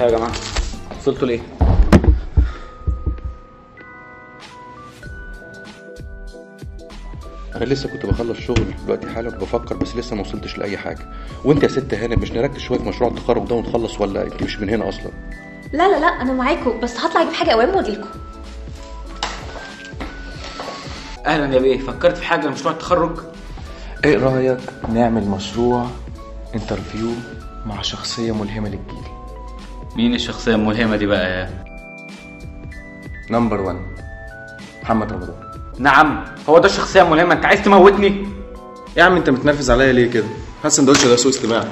يا جماعة. وصلتوا ليه؟ أنا لسه كنت بخلص شغل دلوقتي حالا بفكر بس لسه ما وصلتش لأي حاجة. وأنت يا ست هانم مش نركز شوية في مشروع التخرج ده ونخلص ولا أنت مش من هنا أصلا؟ لا لا لا أنا معاكم بس هطلع أجيب حاجة اوام واجيلكم أهلا يا بيه. فكرت في حاجة لمشروع التخرج؟ إيه رأيك نعمل مشروع interview مع شخصية ملهمة للجيل؟ مين الشخصية الملهمة دي بقى يا number 1 محمد رمضان. نعم هو ده الشخصيه الملهمه انت عايز تموتني؟ يا عم انت متنرفز عليا ليه كده؟ حاسس السندوتش ده سوء استماع.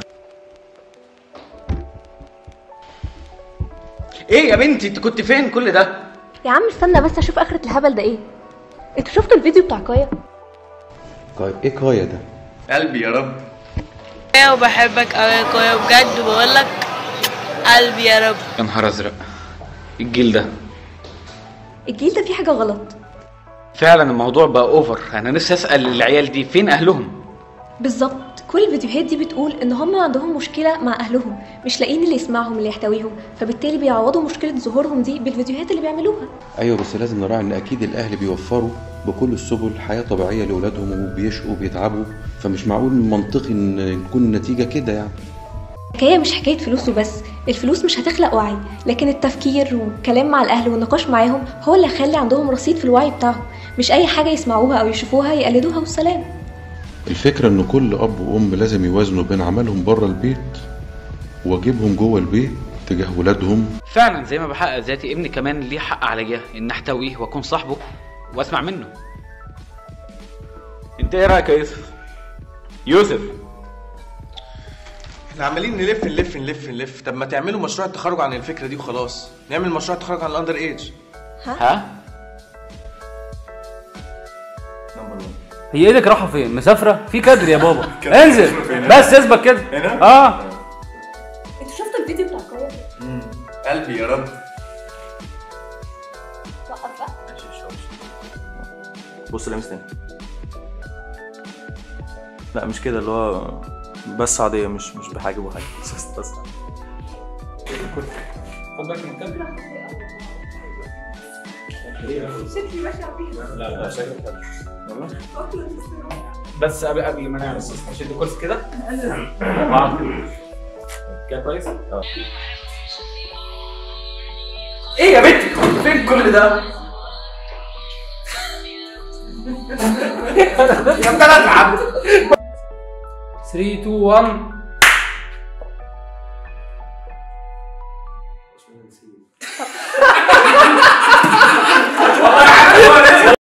إيه يا بنتي انت كنت فين كل ده؟ يا عم استنى بس أشوف اخرة الهبل ده إيه. أنتوا شفتوا الفيديو بتاع كايا؟ كاي- إيه كايا ده؟ قلبي يا رب. وبحبك قوي يا كويا بجد بقول لك قلبي يا رب. يا نهار أزرق. الجيل ده؟ الجيل ده فيه حاجة غلط. فعلا الموضوع بقى over أنا نفسي أسأل العيال دي فين أهلهم؟ بالظبط. كل الفيديوهات دي بتقول إن هم عندهم مشكلة مع أهلهم مش لاقيين اللي يسمعهم اللي يحتويهم. فبالتالي بيعوضوا مشكلة ظهورهم دي بالفيديوهات اللي بيعملوها. أيوه بس لازم نراعي إن أكيد الأهل بيوفروا بكل السبل حياة طبيعية لاولادهم وبيشقوا وبيتعبوا. فمش معقول منطقي إن تكون النتيجة كده يعني. الحكاية مش حكاية فلوس وبس الفلوس مش هتخلق وعي لكن التفكير والكلام مع الأهل والنقاش معاهم هو اللي هيخلي عندهم رصيد في الوعي بتاعهم مش أي حاجة يسمعوها أو يشوفوها يقلدوها والسلام. الفكرة إن كل أب وأم لازم يوازنوا بين عملهم بره البيت وواجبهم جوه البيت تجاه ولادهم. فعلا زي ما بحقق ذاتي ابني كمان ليه حق عليا إن أحتويه وأكون صاحبه وأسمع منه. أنت إيه رأيك يا يوسف؟ يوسف. إحنا عمالين نلف نلف نلف نلف. طب ما تعملوا مشروع التخرج عن الفكرة دي وخلاص. نعمل مشروع التخرج عن الأندر ايج ها؟ هي إيدك رايحه فين؟ مسافرة؟ في كادر يا بابا. انزل. بس اثبت كده. آه. أنتوا شفتوا الفيديو بتاع كايا قلبي يا رب. وقف بقى. بص لمس تاني. لا مش كده اللي هو بس عادية مش مش بحاجة وحاجة بس. بس بالك من الكاميرا بس قبل قبل ما نعمل شد الكرسي كده بعض كده. كويس؟ إيه يا بنتي؟ فين كل ده؟ يا ثلاث عبد 3 2 1 والله عارف هو